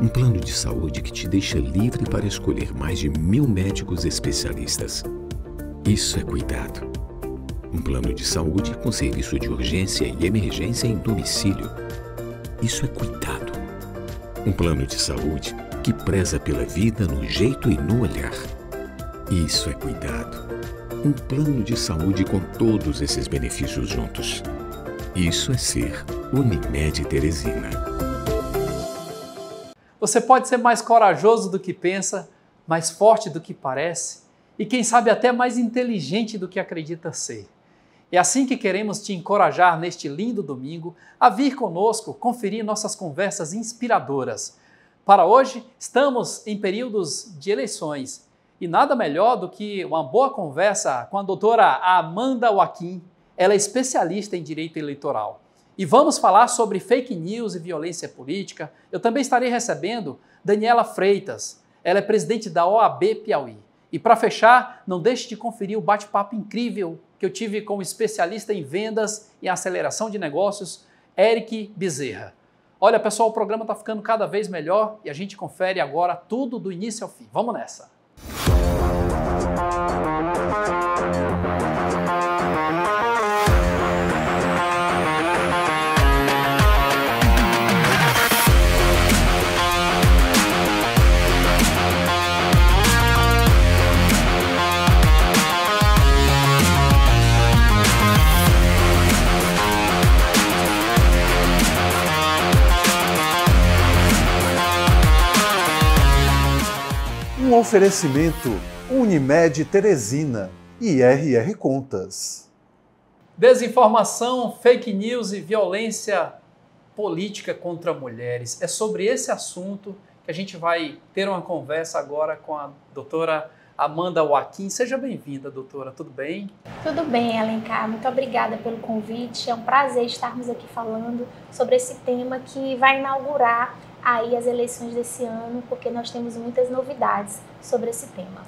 Um plano de saúde que te deixa livre para escolher mais de mil médicos especialistas. Isso é cuidado. Um plano de saúde com serviço de urgência e emergência em domicílio. Isso é cuidado. Um plano de saúde que preza pela vida no jeito e no olhar. Isso é cuidado. Um plano de saúde com todos esses benefícios juntos. Isso é ser Unimed Teresina. Você pode ser mais corajoso do que pensa, mais forte do que parece e, quem sabe, até mais inteligente do que acredita ser. É assim que queremos te encorajar neste lindo domingo a vir conosco conferir nossas conversas inspiradoras. Para hoje, estamos em períodos de eleições e nada melhor do que uma boa conversa com a doutora Amanda Joaquim. Ela é especialista em direito eleitoral. E vamos falar sobre fake news e violência política. Eu também estarei recebendo Daniela Freitas. Ela é presidente da OAB Piauí. E para fechar, não deixe de conferir o bate-papo incrível que eu tive com o especialista em vendas e aceleração de negócios, Eric Bezerra. Olha, pessoal, o programa está ficando cada vez melhor e a gente confere agora tudo do início ao fim. Vamos nessa! Um oferecimento Unimed Teresina e RR Contas. Desinformação, fake news e violência política contra mulheres. É sobre esse assunto que a gente vai ter uma conversa agora com a doutora Amanda Joaquim. Seja bem-vinda, doutora. Tudo bem? Tudo bem, Alencar. Muito obrigada pelo convite. É um prazer estarmos aqui falando sobre esse tema que vai inaugurar aí as eleições desse ano, porque nós temos muitas novidades sobre esse tema.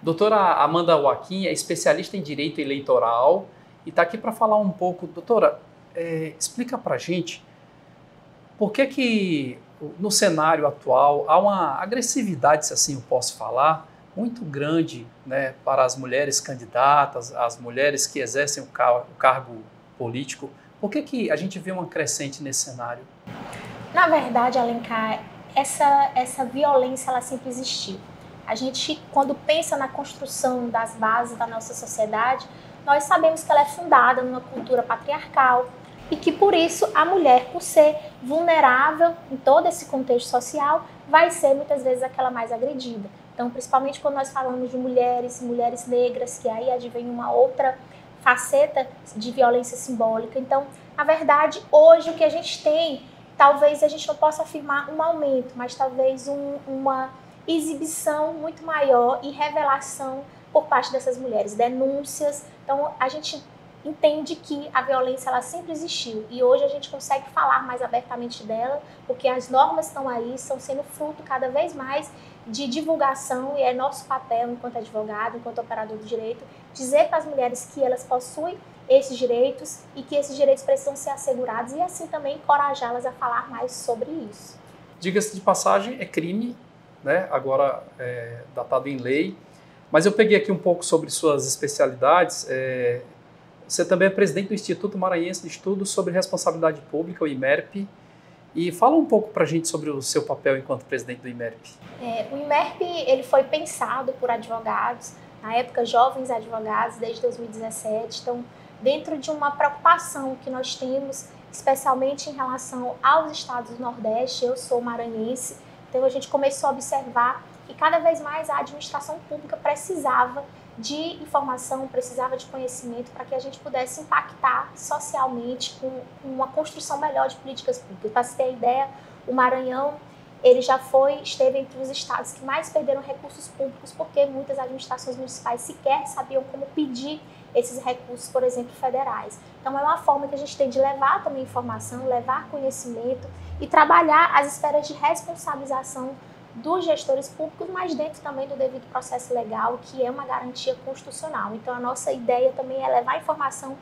Doutora Amanda Joaquim é especialista em direito eleitoral e está aqui para falar um pouco. Doutora, é, explica para a gente por que, que no cenário atual há uma agressividade, se assim eu posso falar, muito grande né, para as mulheres candidatas, as mulheres que exercem o, car o cargo político. Por que, que a gente vê uma crescente nesse cenário? Na verdade, Alencar, essa, essa violência ela sempre existiu. A gente, quando pensa na construção das bases da nossa sociedade, nós sabemos que ela é fundada numa cultura patriarcal e que por isso a mulher, por ser vulnerável em todo esse contexto social, vai ser muitas vezes aquela mais agredida. Então, principalmente quando nós falamos de mulheres, mulheres negras, que aí advém uma outra faceta de violência simbólica. Então, na verdade, hoje o que a gente tem talvez a gente não possa afirmar um aumento, mas talvez um, uma exibição muito maior e revelação por parte dessas mulheres, denúncias. Então a gente entende que a violência ela sempre existiu. E hoje a gente consegue falar mais abertamente dela, porque as normas estão aí, estão sendo fruto cada vez mais de divulgação. E é nosso papel enquanto advogado, enquanto operador do direito, dizer para as mulheres que elas possuem esses direitos e que esses direitos precisam ser assegurados e assim também encorajá-las a falar mais sobre isso. Diga-se de passagem, é crime, né? agora é, datado em lei, mas eu peguei aqui um pouco sobre suas especialidades. É, você também é presidente do Instituto Maranhense de Estudos sobre Responsabilidade Pública, o IMERP, e fala um pouco para a gente sobre o seu papel enquanto presidente do IMERP. É, o IMERP ele foi pensado por advogados, na época jovens advogados, desde 2017, então dentro de uma preocupação que nós temos, especialmente em relação aos estados do Nordeste. Eu sou maranhense, então a gente começou a observar que cada vez mais a administração pública precisava de informação, precisava de conhecimento para que a gente pudesse impactar socialmente com uma construção melhor de políticas públicas. Para se ter ideia, o Maranhão ele já foi, esteve entre os estados que mais perderam recursos públicos porque muitas administrações municipais sequer sabiam como pedir esses recursos, por exemplo, federais. Então é uma forma que a gente tem de levar também informação, levar conhecimento e trabalhar as esferas de responsabilização dos gestores públicos, mas dentro também do devido processo legal, que é uma garantia constitucional. Então a nossa ideia também é levar informação,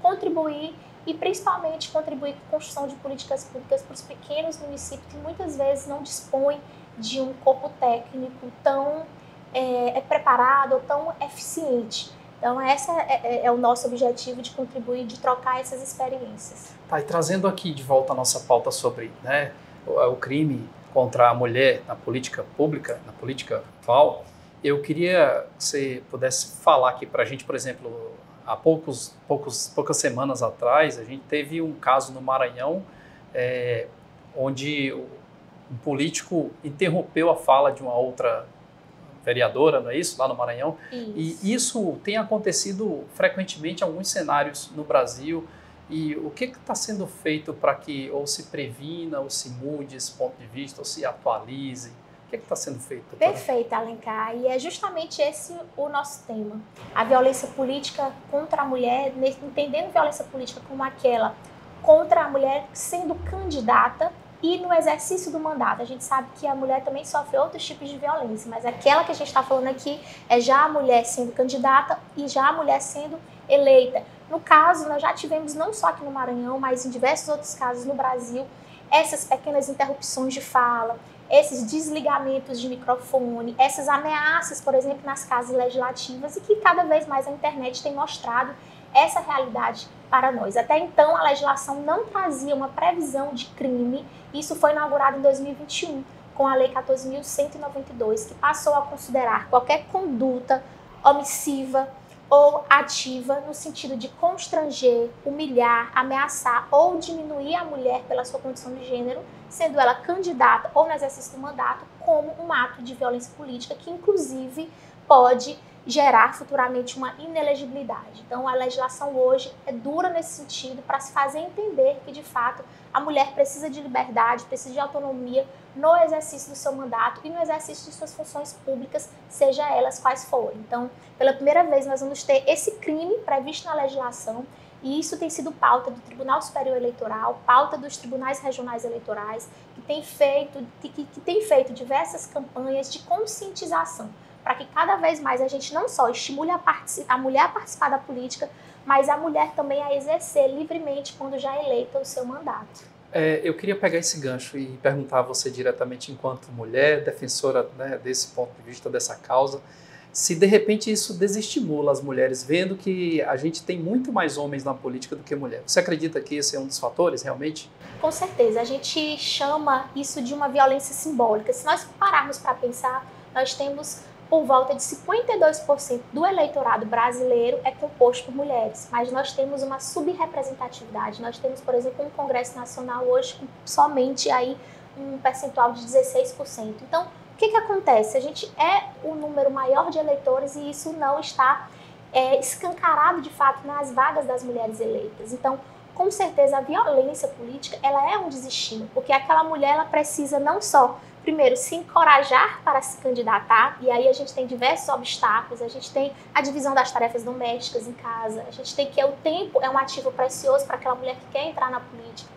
contribuir e principalmente contribuir com a construção de políticas públicas para os pequenos municípios que muitas vezes não dispõem de um corpo técnico tão é, é preparado ou tão eficiente. Então, esse é, é, é, o nosso objetivo de contribuir, de trocar essas experiências. Tá, e trazendo aqui de volta a nossa pauta sobre né, o, o crime contra a mulher na política pública, na política atual, eu queria que você pudesse falar aqui para a gente, por exemplo, há poucos, poucos, poucas semanas atrás, a gente teve um caso no Maranhão é, onde um político interrompeu a fala de uma outra vereadora, não é isso? Lá no Maranhão. Isso. E isso tem acontecido frequentemente em alguns cenários no Brasil. E o que está sendo feito para que ou se previna, ou se mude esse ponto de vista, ou se atualize? Que está sendo feito? Doutora? Perfeito, Alencar. E é justamente esse o nosso tema. A violência política contra a mulher, entendendo violência política como aquela contra a mulher sendo candidata e no exercício do mandato. A gente sabe que a mulher também sofre outros tipos de violência, mas aquela que a gente está falando aqui é já a mulher sendo candidata e já a mulher sendo eleita. No caso, nós já tivemos, não só aqui no Maranhão, mas em diversos outros casos no Brasil, essas pequenas interrupções de fala, esses desligamentos de microfone, essas ameaças, por exemplo, nas casas legislativas, e que cada vez mais a internet tem mostrado essa realidade para nós. Até então, a legislação não trazia uma previsão de crime. Isso foi inaugurado em 2021 com a Lei 14.192, que passou a considerar qualquer conduta omissiva ou ativa no sentido de constranger, humilhar, ameaçar ou diminuir a mulher pela sua condição de gênero, sendo ela candidata ou no exercício do mandato, como um ato de violência política que, inclusive, pode gerar futuramente uma inelegibilidade. Então, a legislação hoje é dura nesse sentido para se fazer entender que, de fato, a mulher precisa de liberdade, precisa de autonomia no exercício do seu mandato e no exercício de suas funções públicas, seja elas quais forem. Então, pela primeira vez, nós vamos ter esse crime previsto na legislação e isso tem sido pauta do Tribunal Superior Eleitoral, pauta dos tribunais regionais eleitorais, que tem feito, que, que tem feito diversas campanhas de conscientização para que cada vez mais a gente não só estimule a, a mulher a participar da política, mas a mulher também a exercer livremente quando já eleita o seu mandato. É, eu queria pegar esse gancho e perguntar a você diretamente, enquanto mulher, defensora né, desse ponto de vista, dessa causa, se de repente isso desestimula as mulheres, vendo que a gente tem muito mais homens na política do que mulheres. Você acredita que esse é um dos fatores, realmente? Com certeza. A gente chama isso de uma violência simbólica. Se nós pararmos para pensar, nós temos por volta de 52% do eleitorado brasileiro é composto por mulheres, mas nós temos uma subrepresentatividade. Nós temos, por exemplo, um Congresso Nacional hoje com somente aí um percentual de 16%. Então, o que, que acontece? A gente é o número maior de eleitores e isso não está é, escancarado de fato nas vagas das mulheres eleitas. Então, com certeza, a violência política ela é um desestímulo, porque aquela mulher ela precisa não só primeiro, se encorajar para se candidatar, e aí a gente tem diversos obstáculos, a gente tem a divisão das tarefas domésticas em casa, a gente tem que o tempo é um ativo precioso para aquela mulher que quer entrar na política.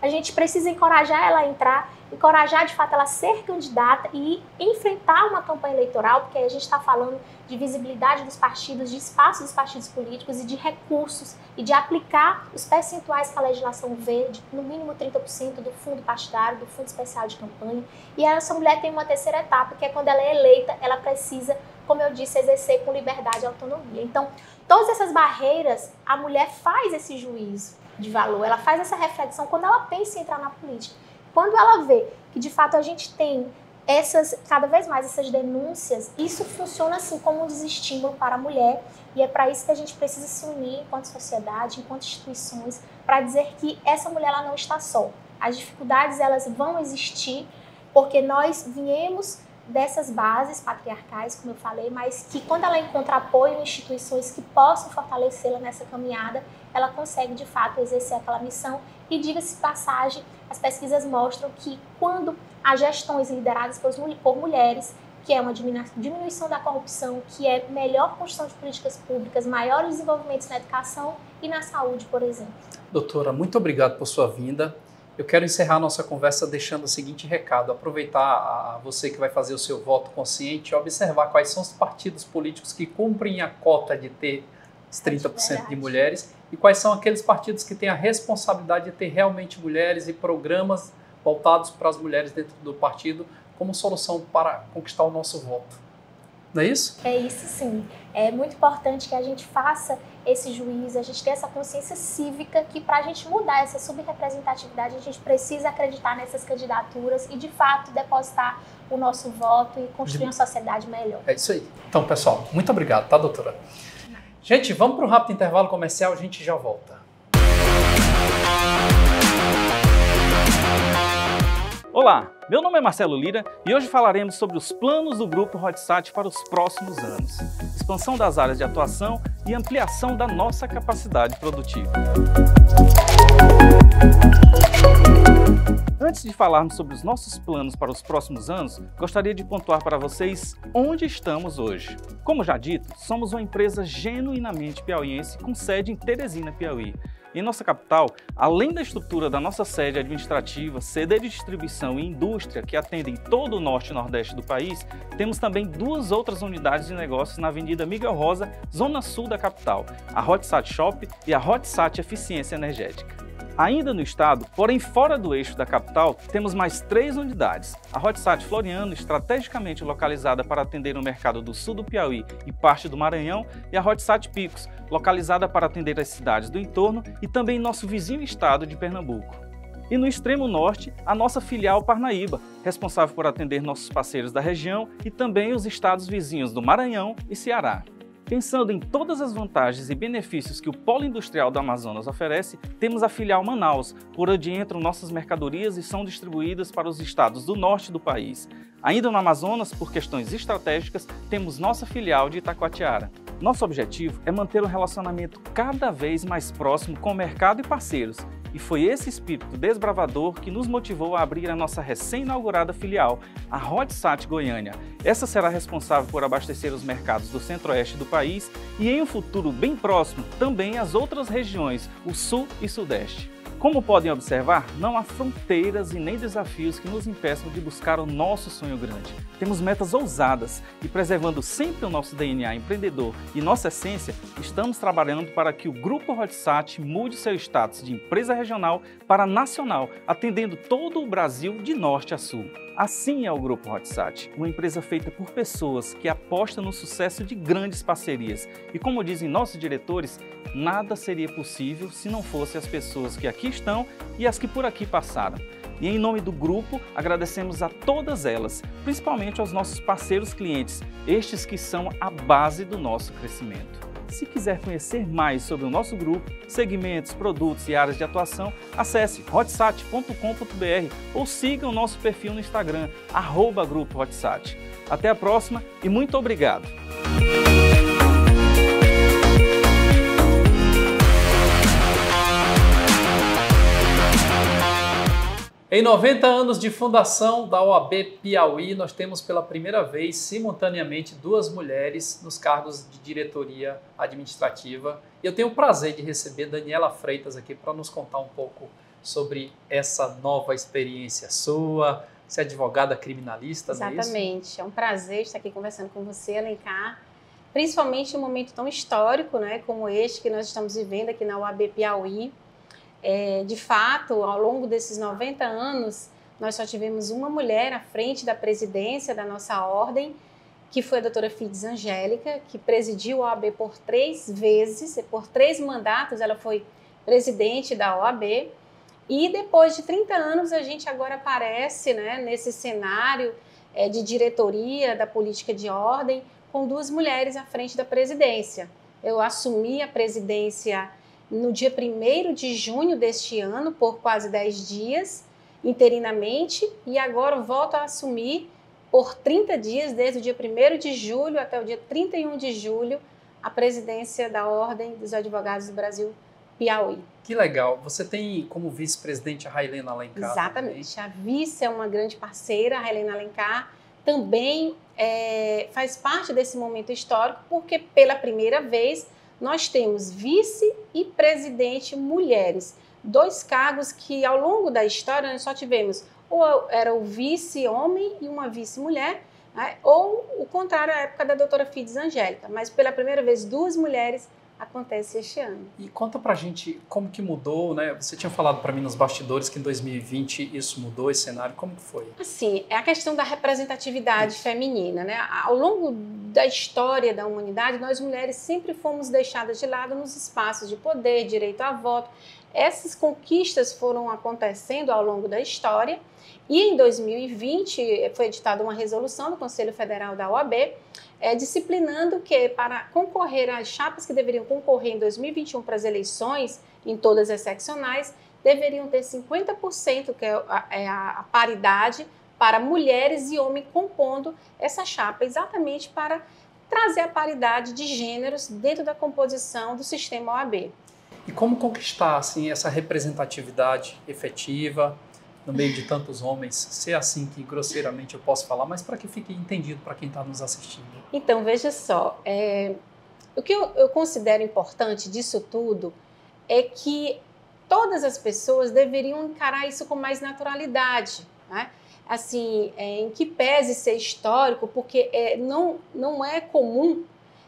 A gente precisa encorajar ela a entrar, encorajar de fato ela a ser candidata e enfrentar uma campanha eleitoral, porque a gente está falando de visibilidade dos partidos, de espaço dos partidos políticos e de recursos e de aplicar os percentuais que a legislação vê, de no mínimo 30% do fundo partidário, do fundo especial de campanha. E essa mulher tem uma terceira etapa, que é quando ela é eleita, ela precisa, como eu disse, exercer com liberdade e autonomia. Então, todas essas barreiras, a mulher faz esse juízo de valor, ela faz essa reflexão quando ela pensa em entrar na política. Quando ela vê que de fato a gente tem essas cada vez mais essas denúncias, isso funciona assim como um desestímulo para a mulher e é para isso que a gente precisa se unir enquanto sociedade, enquanto instituições, para dizer que essa mulher ela não está só. As dificuldades elas vão existir porque nós viemos dessas bases patriarcais, como eu falei, mas que quando ela encontra apoio em instituições que possam fortalecê-la nessa caminhada, ela consegue de fato exercer aquela missão. E diga-se passagem, as pesquisas mostram que quando há gestões lideradas por mulheres, que é uma diminuição da corrupção, que é melhor construção de políticas públicas, maiores desenvolvimentos na educação e na saúde, por exemplo. Doutora, muito obrigado por sua vinda. Eu quero encerrar nossa conversa deixando o seguinte recado: aproveitar você que vai fazer o seu voto consciente e observar quais são os partidos políticos que cumprem a cota de ter 30% de mulheres, e quais são aqueles partidos que têm a responsabilidade de ter realmente mulheres e programas voltados para as mulheres dentro do partido como solução para conquistar o nosso voto. Não é isso? É isso sim. É muito importante que a gente faça esse juízo, a gente tenha essa consciência cívica que para a gente mudar essa subrepresentatividade, a gente precisa acreditar nessas candidaturas e de fato depositar o nosso voto e construir uma sociedade melhor. É isso aí. Então, pessoal, muito obrigado, tá, doutora? Gente, vamos para um rápido intervalo comercial, a gente já volta. Olá, meu nome é Marcelo Lira e hoje falaremos sobre os planos do Grupo Hotsat para os próximos anos, expansão das áreas de atuação e ampliação da nossa capacidade produtiva. Antes de falarmos sobre os nossos planos para os próximos anos, gostaria de pontuar para vocês onde estamos hoje. Como já dito, somos uma empresa genuinamente piauiense com sede em Teresina, Piauí. Em nossa capital, além da estrutura da nossa sede administrativa, sede de distribuição e indústria que atendem todo o norte e nordeste do país, temos também duas outras unidades de negócios na Avenida Miguel Rosa, zona sul da capital, a Hotsat Shop e a Hotsat Eficiência Energética. Ainda no estado, porém fora do eixo da capital, temos mais três unidades. A Hotsat Floriano, estrategicamente localizada para atender o mercado do sul do Piauí e parte do Maranhão, e a Hotsat Picos, localizada para atender as cidades do entorno e também nosso vizinho estado de Pernambuco. E no extremo norte, a nossa filial Parnaíba, responsável por atender nossos parceiros da região e também os estados vizinhos do Maranhão e Ceará. Pensando em todas as vantagens e benefícios que o polo industrial do Amazonas oferece, temos a filial Manaus, por onde entram nossas mercadorias e são distribuídas para os estados do norte do país. Ainda no Amazonas, por questões estratégicas, temos nossa filial de Itacoatiara. Nosso objetivo é manter um relacionamento cada vez mais próximo com o mercado e parceiros, e foi esse espírito desbravador que nos motivou a abrir a nossa recém-inaugurada filial, a Hotsat Goiânia. Essa será responsável por abastecer os mercados do centro-oeste do país e, em um futuro bem próximo, também as outras regiões, o sul e sudeste. Como podem observar, não há fronteiras e nem desafios que nos impeçam de buscar o nosso sonho grande. Temos metas ousadas e, preservando sempre o nosso DNA empreendedor e nossa essência, estamos trabalhando para que o Grupo Hotsat mude seu status de empresa regional para nacional, atendendo todo o Brasil de norte a sul. Assim é o Grupo Hotsat, uma empresa feita por pessoas que apostam no sucesso de grandes parcerias. E como dizem nossos diretores, nada seria possível se não fossem as pessoas que aqui estão e as que por aqui passaram. E em nome do grupo, agradecemos a todas elas, principalmente aos nossos parceiros clientes, estes que são a base do nosso crescimento. Se quiser conhecer mais sobre o nosso grupo, segmentos, produtos e áreas de atuação, acesse hotsat.com.br ou siga o nosso perfil no Instagram, arroba Grupo Hotsat. Até a próxima e muito obrigado! Em 90 anos de fundação da OAB Piauí, nós temos pela primeira vez, simultaneamente, duas mulheres nos cargos de diretoria administrativa. Eu tenho o prazer de receber Daniela Freitas aqui para nos contar um pouco sobre essa nova experiência sua. Você é advogada criminalista, é Exatamente. É um prazer estar aqui conversando com você, Alencar. Principalmente em um momento tão histórico né, como este que nós estamos vivendo aqui na OAB Piauí é, de fato, ao longo desses 90 anos, nós só tivemos uma mulher à frente da presidência da nossa ordem, que foi a doutora Fides Angélica, que presidiu a OAB por três vezes, por três mandatos ela foi presidente da OAB. E depois de 30 anos, a gente agora aparece né, nesse cenário é, de diretoria da política de ordem, com duas mulheres à frente da presidência. Eu assumi a presidência no dia 1 de junho deste ano, por quase 10 dias, interinamente, e agora volto a assumir por 30 dias, desde o dia 1 de julho até o dia 31 de julho, a presidência da Ordem dos Advogados do Brasil, Piauí. Que legal. Você tem como vice-presidente a Railena Alencar. Exatamente. Também. A vice é uma grande parceira, a Railena Alencar também é, faz parte desse momento histórico, porque pela primeira vez nós temos vice e presidente mulheres, dois cargos que ao longo da história nós só tivemos ou era o vice homem e uma vice mulher, né? ou o contrário à época da doutora Fides Angélica, mas pela primeira vez duas mulheres acontece este ano. E conta pra gente como que mudou, né? Você tinha falado para mim nos bastidores que em 2020 isso mudou, esse cenário, como que foi? Assim, é a questão da representatividade isso. feminina, né? Ao longo da história da humanidade, nós mulheres sempre fomos deixadas de lado nos espaços de poder, direito a voto. Essas conquistas foram acontecendo ao longo da história e em 2020 foi editada uma resolução do Conselho Federal da OAB é, disciplinando que para concorrer às chapas que deveriam concorrer em 2021 para as eleições, em todas as seccionais, deveriam ter 50%, que é a, é a paridade, para mulheres e homens compondo essa chapa, exatamente para trazer a paridade de gêneros dentro da composição do sistema OAB. E como conquistar assim essa representatividade efetiva no meio de tantos homens, se é assim que grosseiramente eu posso falar, mas para que fique entendido para quem está nos assistindo. Então, veja só, é, o que eu, eu considero importante disso tudo é que todas as pessoas deveriam encarar isso com mais naturalidade, né? assim, é, em que pese ser histórico, porque é, não, não é comum,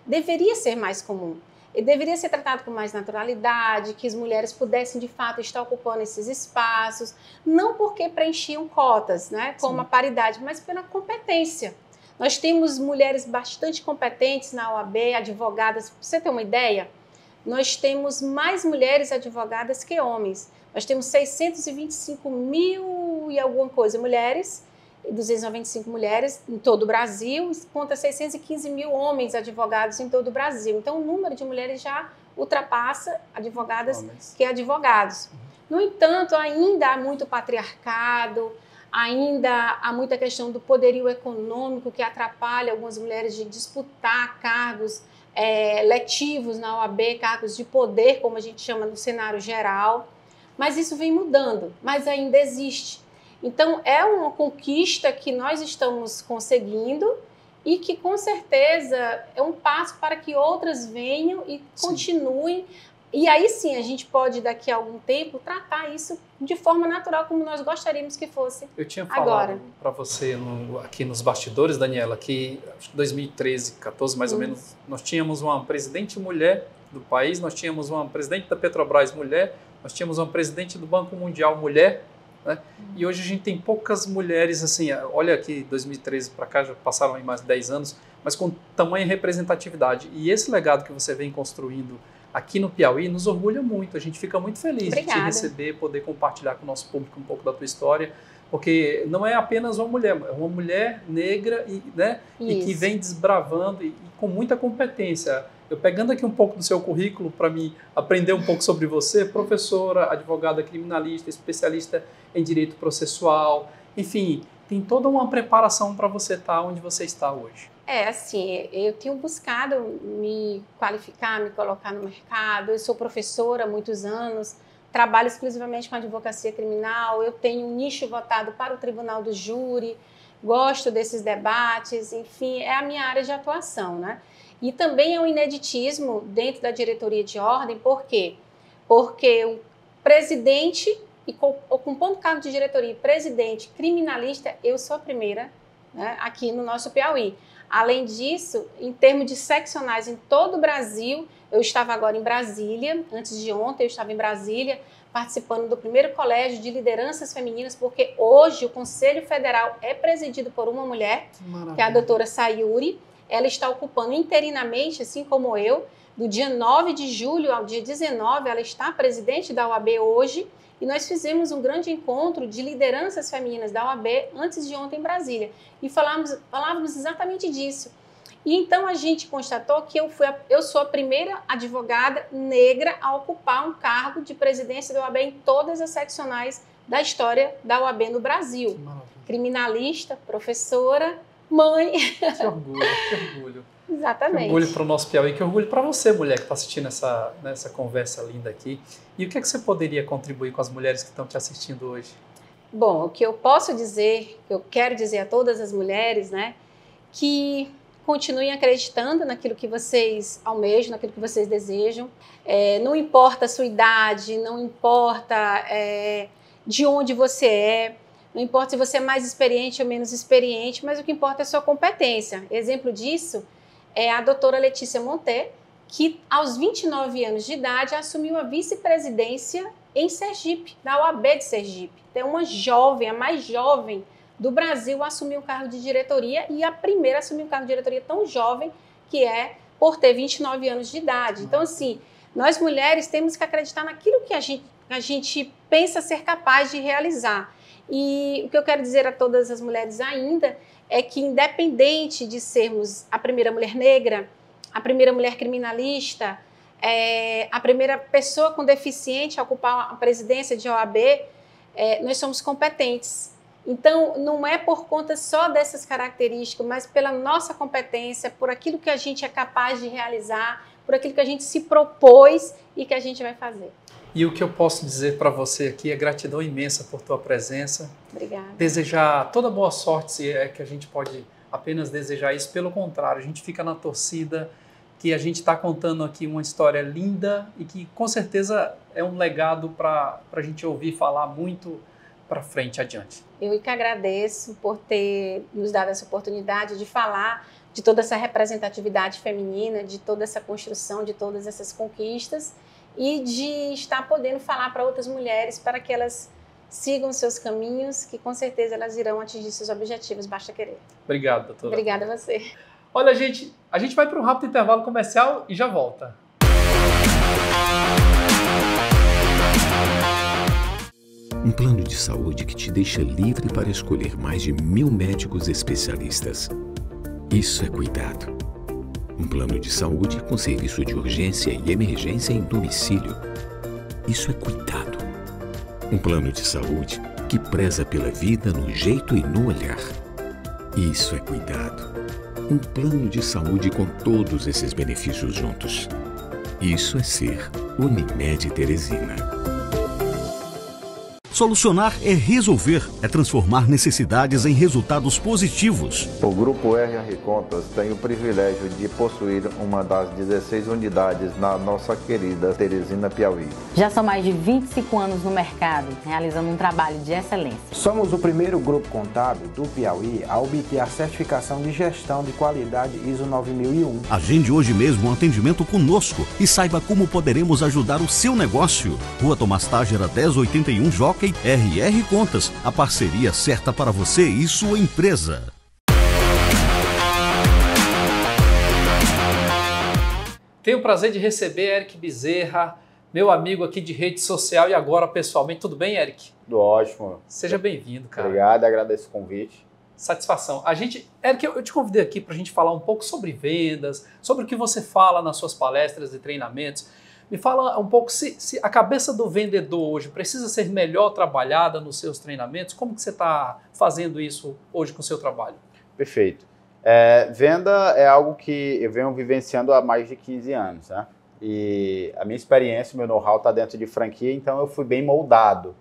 deveria ser mais comum deveria ser tratado com mais naturalidade, que as mulheres pudessem de fato estar ocupando esses espaços, não porque preenchiam cotas, né, como Sim. a paridade, mas pela competência. Nós temos mulheres bastante competentes na OAB, advogadas. Para você ter uma ideia, nós temos mais mulheres advogadas que homens. Nós temos 625 mil e alguma coisa mulheres 295 mulheres em todo o Brasil, conta 615 mil homens advogados em todo o Brasil. Então, o número de mulheres já ultrapassa advogadas homens. que advogados. No entanto, ainda há muito patriarcado, ainda há muita questão do poderio econômico que atrapalha algumas mulheres de disputar cargos é, letivos na OAB, cargos de poder, como a gente chama no cenário geral. Mas isso vem mudando, mas ainda existe. Então, é uma conquista que nós estamos conseguindo e que, com certeza, é um passo para que outras venham e sim. continuem. E aí sim, a gente pode, daqui a algum tempo, tratar isso de forma natural, como nós gostaríamos que fosse. Eu tinha falado para você no, aqui nos bastidores, Daniela, que acho que 2013, 14 mais hum. ou menos, nós tínhamos uma presidente mulher do país, nós tínhamos uma presidente da Petrobras mulher, nós tínhamos uma presidente do Banco Mundial mulher, né? E hoje a gente tem poucas mulheres, assim, olha aqui, 2013 para cá, já passaram mais de 10 anos, mas com tamanha representatividade. E esse legado que você vem construindo aqui no Piauí nos orgulha muito. A gente fica muito feliz Obrigada. de te receber, poder compartilhar com o nosso público um pouco da tua história, porque não é apenas uma mulher, é uma mulher negra e, né, e que vem desbravando e, e com muita competência. Eu pegando aqui um pouco do seu currículo para me aprender um pouco sobre você, professora, advogada criminalista, especialista em direito processual, enfim, tem toda uma preparação para você estar tá onde você está hoje. É, assim, eu tenho buscado me qualificar, me colocar no mercado. Eu sou professora há muitos anos, trabalho exclusivamente com advocacia criminal. Eu tenho um nicho votado para o Tribunal do Júri, gosto desses debates, enfim, é a minha área de atuação, né? E também é um ineditismo dentro da diretoria de ordem, por quê? Porque o presidente, e ocupando cargo de diretoria, presidente criminalista, eu sou a primeira né, aqui no nosso Piauí. Além disso, em termos de seccionais em todo o Brasil, eu estava agora em Brasília, antes de ontem eu estava em Brasília, participando do primeiro colégio de lideranças femininas, porque hoje o Conselho Federal é presidido por uma mulher, que é a doutora Sayuri, ela está ocupando interinamente, assim como eu, do dia 9 de julho ao dia 19, ela está presidente da OAB hoje, e nós fizemos um grande encontro de lideranças femininas da OAB antes de ontem em Brasília, e falávamos, falávamos exatamente disso. E então a gente constatou que eu, fui a, eu sou a primeira advogada negra a ocupar um cargo de presidência da OAB em todas as seccionais da história da OAB no Brasil. Criminalista, professora, mãe. Que orgulho, que orgulho. Exatamente. Que orgulho para o nosso Piauí, que orgulho para você, mulher, que está assistindo essa, nessa conversa linda aqui. E o que, é que você poderia contribuir com as mulheres que estão te assistindo hoje? Bom, o que eu posso dizer, que eu quero dizer a todas as mulheres, né, que continuem acreditando naquilo que vocês almejam, naquilo que vocês desejam. É, não importa a sua idade, não importa é, de onde você é, não importa se você é mais experiente ou menos experiente, mas o que importa é a sua competência. Exemplo disso é a doutora Letícia Monté, que aos 29 anos de idade assumiu a vice-presidência em Sergipe, na OAB de Sergipe. Então, uma jovem, a mais jovem do Brasil, assumiu um cargo de diretoria e a primeira a assumir um cargo de diretoria tão jovem que é por ter 29 anos de idade. Então, assim, nós mulheres temos que acreditar naquilo que a gente, a gente pensa ser capaz de realizar. E o que eu quero dizer a todas as mulheres ainda é que, independente de sermos a primeira mulher negra, a primeira mulher criminalista, é, a primeira pessoa com deficiente a ocupar a presidência de OAB, é, nós somos competentes. Então, não é por conta só dessas características, mas pela nossa competência, por aquilo que a gente é capaz de realizar, por aquilo que a gente se propôs e que a gente vai fazer. E o que eu posso dizer para você aqui é gratidão imensa por tua presença. Obrigada. Desejar toda boa sorte, se é que a gente pode apenas desejar isso. Pelo contrário, a gente fica na torcida que a gente está contando aqui uma história linda e que com certeza é um legado para a gente ouvir falar muito para frente adiante. Eu que agradeço por ter nos dado essa oportunidade de falar de toda essa representatividade feminina, de toda essa construção, de todas essas conquistas e de estar podendo falar para outras mulheres para que elas sigam seus caminhos, que com certeza elas irão atingir seus objetivos, basta querer. Obrigado, doutora. Obrigada a você. Olha, gente, a gente vai para um rápido intervalo comercial e já volta. Um plano de saúde que te deixa livre para escolher mais de mil médicos especialistas. Isso é cuidado. Um plano de saúde com serviço de urgência e emergência em domicílio. Isso é cuidado. Um plano de saúde que preza pela vida no jeito e no olhar. Isso é cuidado. Um plano de saúde com todos esses benefícios juntos. Isso é ser Unimed Teresina. Solucionar é resolver, é transformar necessidades em resultados positivos. O Grupo RR Contas tem o privilégio de possuir uma das 16 unidades na nossa querida Teresina Piauí. Já são mais de 25 anos no mercado, realizando um trabalho de excelência. Somos o primeiro grupo contábil do Piauí a obter a certificação de gestão de qualidade ISO 9001. Agende hoje mesmo um atendimento conosco e saiba como poderemos ajudar o seu negócio. Rua Tomás Tágera 1081 Joca RR Contas, a parceria certa para você e sua empresa. Tenho o prazer de receber Eric Bezerra, meu amigo aqui de rede social e agora pessoalmente. Tudo bem, Eric? Tudo ótimo. Seja bem-vindo, cara. Obrigado, agradeço o convite. Satisfação. A gente, Eric, eu te convidei aqui para a gente falar um pouco sobre vendas, sobre o que você fala nas suas palestras e treinamentos. Me fala um pouco se, se, a cabeça do vendedor hoje precisa ser melhor trabalhada nos seus treinamentos. Como que você está fazendo isso hoje com o seu trabalho? Perfeito. É, venda é algo que eu venho vivenciando há mais de 15 anos, né? E a minha experiência, meu know-how está dentro de franquia, então eu fui bem moldado.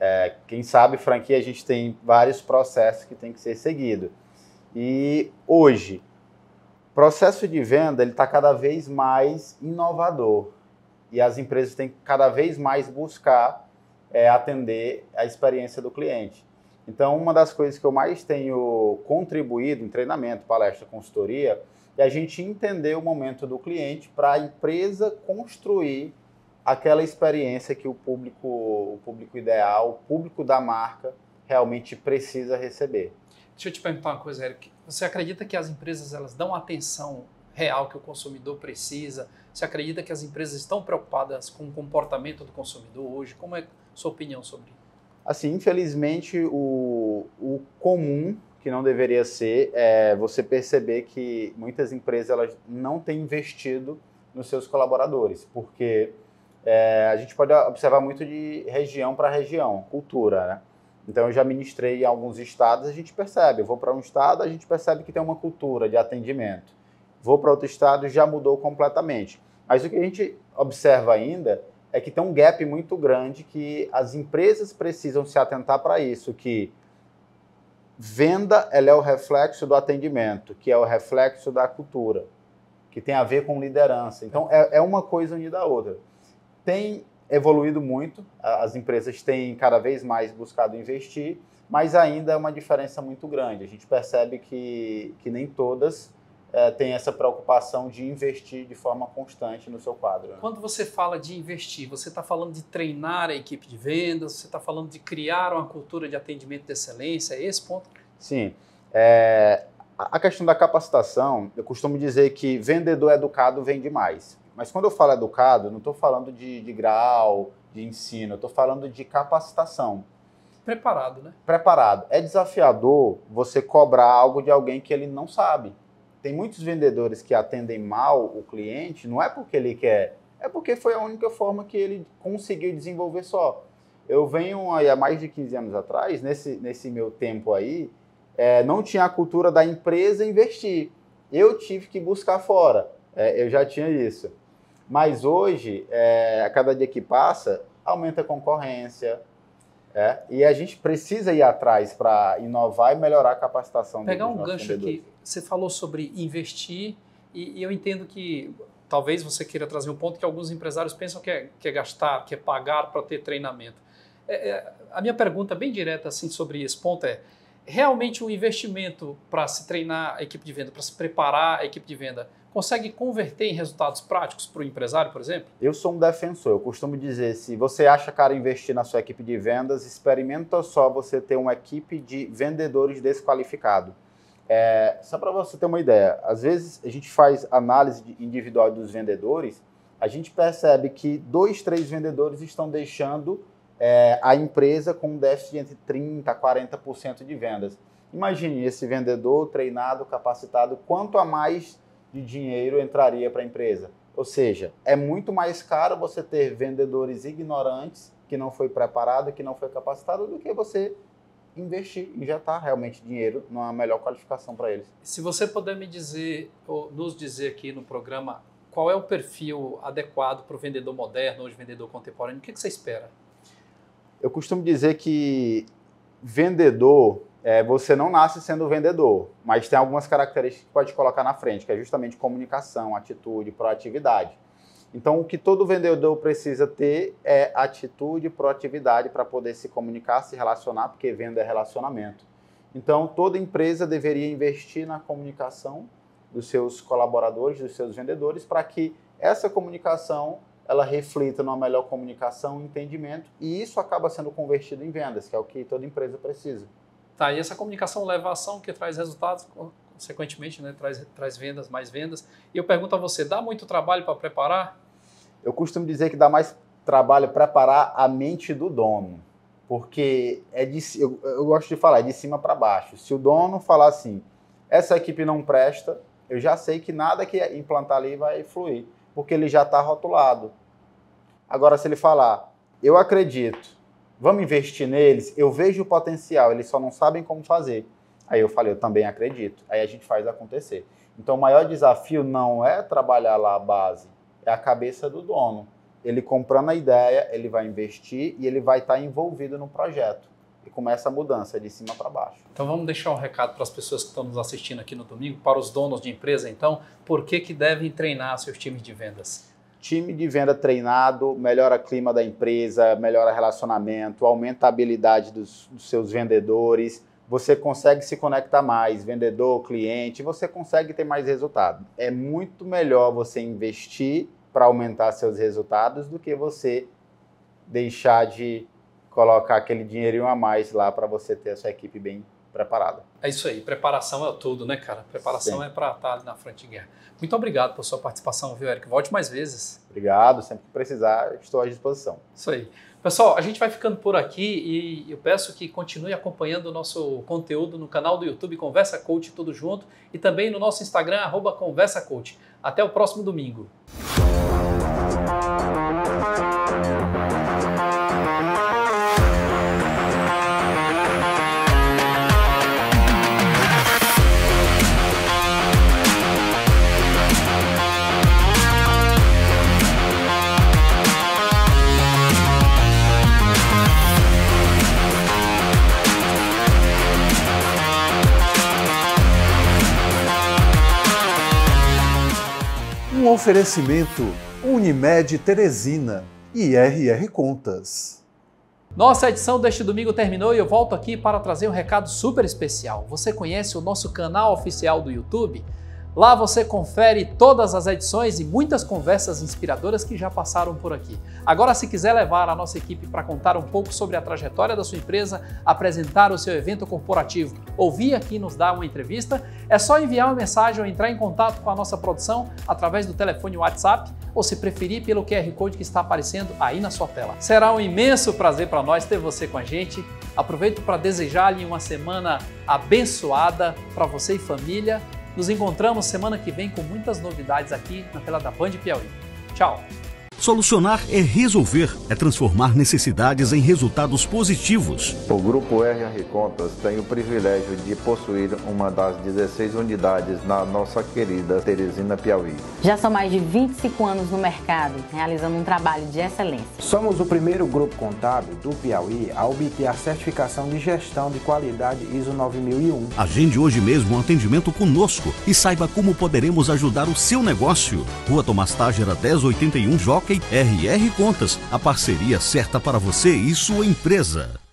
É, quem sabe franquia a gente tem vários processos que tem que ser seguido. E hoje, processo de venda ele está cada vez mais inovador e as empresas têm que cada vez mais buscar é, atender a experiência do cliente. Então, uma das coisas que eu mais tenho contribuído em treinamento, palestra, consultoria, é a gente entender o momento do cliente para a empresa construir aquela experiência que o público, o público ideal, o público da marca realmente precisa receber. Deixa eu te perguntar uma coisa, Eric. Você acredita que as empresas elas dão atenção real que o consumidor precisa? Você acredita que as empresas estão preocupadas com o comportamento do consumidor hoje? Como é a sua opinião sobre isso? Assim, infelizmente, o, o comum que não deveria ser é você perceber que muitas empresas elas não têm investido nos seus colaboradores, porque é, a gente pode observar muito de região para região, cultura, né? Então, eu já ministrei em alguns estados, a gente percebe. Eu vou para um estado, a gente percebe que tem uma cultura de atendimento vou para outro estado, já mudou completamente. Mas o que a gente observa ainda é que tem um gap muito grande que as empresas precisam se atentar para isso, que venda ela é o reflexo do atendimento, que é o reflexo da cultura, que tem a ver com liderança. Então, é, é uma coisa unida à outra. Tem evoluído muito, as empresas têm cada vez mais buscado investir, mas ainda é uma diferença muito grande. A gente percebe que, que nem todas é, tem essa preocupação de investir de forma constante no seu quadro. Né? Quando você fala de investir, você está falando de treinar a equipe de vendas, você está falando de criar uma cultura de atendimento de excelência, é esse ponto? Sim. É, a questão da capacitação, eu costumo dizer que vendedor educado vende mais. Mas quando eu falo educado, não estou falando de, de grau, de ensino, eu estou falando de capacitação. Preparado, né? Preparado. É desafiador você cobrar algo de alguém que ele não sabe. Tem muitos vendedores que atendem mal o cliente, não é porque ele quer, é porque foi a única forma que ele conseguiu desenvolver só. Eu venho aí há mais de 15 anos atrás, nesse, nesse meu tempo aí, é, não tinha a cultura da empresa investir. Eu tive que buscar fora. É, eu já tinha isso. Mas hoje, é, a cada dia que passa, aumenta a concorrência, é, e a gente precisa ir atrás para inovar e melhorar a capacitação Pegar um gancho vendedores. aqui, você falou sobre investir, e, e, eu entendo que talvez você queira trazer um ponto que alguns empresários pensam que é, que é gastar, que é pagar para ter treinamento. É, é, a minha pergunta bem direta assim sobre esse ponto é: realmente um investimento para se treinar a equipe de venda, para se preparar a equipe de venda, consegue converter em resultados práticos para o empresário, por exemplo? Eu sou um defensor. Eu costumo dizer, se você acha caro investir na sua equipe de vendas, experimenta só você ter uma equipe de vendedores desqualificado. É, só para você ter uma ideia, às vezes a gente faz análise individual dos vendedores, a gente percebe que dois, três vendedores estão deixando é, a empresa com um déficit entre 30% a 40% de vendas. Imagine esse vendedor treinado, capacitado, quanto a mais de dinheiro entraria para a empresa. Ou seja, é muito mais caro você ter vendedores ignorantes, que não foi preparado, que não foi capacitado, do que você investir, injetar realmente dinheiro numa melhor qualificação para eles. Se você puder me dizer, ou nos dizer aqui no programa, qual é o perfil adequado para o vendedor moderno, hoje vendedor contemporâneo, o que, que você espera? Eu costumo dizer que vendedor é, você não nasce sendo vendedor, mas tem algumas características que pode colocar na frente, que é justamente comunicação, atitude, proatividade. Então, o que todo vendedor precisa ter é atitude e proatividade para poder se comunicar, se relacionar, porque venda é relacionamento. Então, toda empresa deveria investir na comunicação dos seus colaboradores, dos seus vendedores, para que essa comunicação ela reflita numa melhor comunicação entendimento, e isso acaba sendo convertido em vendas, que é o que toda empresa precisa. Tá, e essa comunicação leva a ação que traz resultados, consequentemente, né, traz, traz vendas, mais vendas. E eu pergunto a você, dá muito trabalho para preparar? Eu costumo dizer que dá mais trabalho preparar a mente do dono, porque é de, eu, eu gosto de falar, é de cima para baixo. Se o dono falar assim, essa equipe não presta, eu já sei que nada que implantar ali vai fluir, porque ele já está rotulado. Agora, se ele falar, eu acredito, vamos investir neles, eu vejo o potencial, eles só não sabem como fazer. Aí eu falei, eu também acredito. Aí a gente faz acontecer. Então o maior desafio não é trabalhar lá a base, é a cabeça do dono. Ele comprando a ideia, ele vai investir e ele vai estar envolvido no projeto. E começa a mudança de cima para baixo. Então vamos deixar um recado para as pessoas que estão nos assistindo aqui no domingo, para os donos de empresa, então, por que, que devem treinar seus times de vendas? time de venda treinado melhora o clima da empresa, melhora relacionamento, aumenta a habilidade dos, dos, seus vendedores, você consegue se conectar mais, vendedor, cliente, você consegue ter mais resultado. É muito melhor você investir para aumentar seus resultados do que você deixar de colocar aquele dinheirinho a mais lá para você ter a sua equipe bem preparada. É isso aí, preparação é tudo, né, cara? Preparação Sim. é para estar ali na frente de guerra. Muito obrigado por sua participação, viu, Eric? Volte mais vezes. Obrigado, sempre que precisar, estou à disposição. Isso aí. Pessoal, a gente vai ficando por aqui e eu peço que continue acompanhando o nosso conteúdo no canal do YouTube Conversa Coach tudo junto e também no nosso Instagram arroba Conversa Coach. Até o próximo domingo. Oferecimento Unimed Teresina e RR Contas. Nossa edição deste domingo terminou e eu volto aqui para trazer um recado super especial. Você conhece o nosso canal oficial do YouTube? Lá você confere todas as edições e muitas conversas inspiradoras que já passaram por aqui. Agora, se quiser levar a nossa equipe para contar um pouco sobre a trajetória da sua empresa, apresentar o seu evento corporativo ou vir aqui nos dar uma entrevista, é só enviar uma mensagem ou entrar em contato com a nossa produção através do telefone WhatsApp ou, se preferir, pelo QR Code que está aparecendo aí na sua tela. Será um imenso prazer para nós ter você com a gente. Aproveito para desejar-lhe uma semana abençoada para você e família nos encontramos semana que vem com muitas novidades aqui na tela da Band Piauí. Tchau! Solucionar é resolver, é transformar necessidades em resultados positivos. O Grupo RR Contas tem o privilégio de possuir uma das 16 unidades na nossa querida Teresina Piauí. Já são mais de 25 anos no mercado, realizando um trabalho de excelência. Somos o primeiro grupo contábil do Piauí a obter a certificação de gestão de qualidade ISO 9001. Agende hoje mesmo um atendimento conosco e saiba como poderemos ajudar o seu negócio. Rua Tomás Tágera 1081 Jockey RR Contas, a parceria certa para você e sua empresa.